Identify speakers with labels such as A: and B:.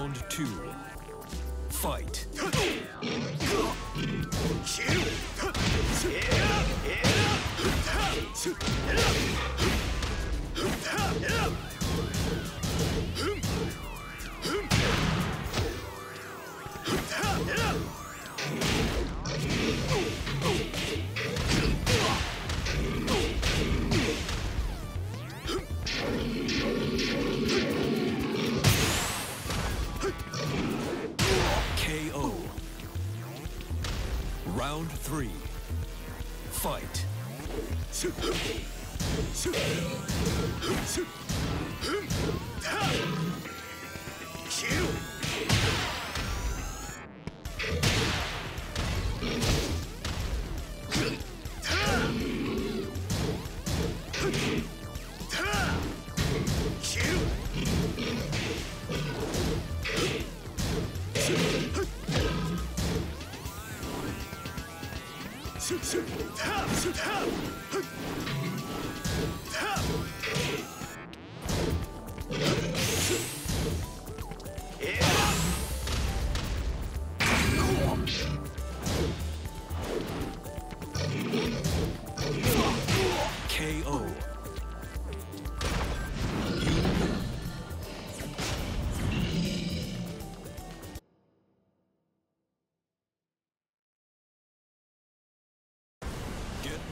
A: Round two. Fight. Round three. Fight. KO.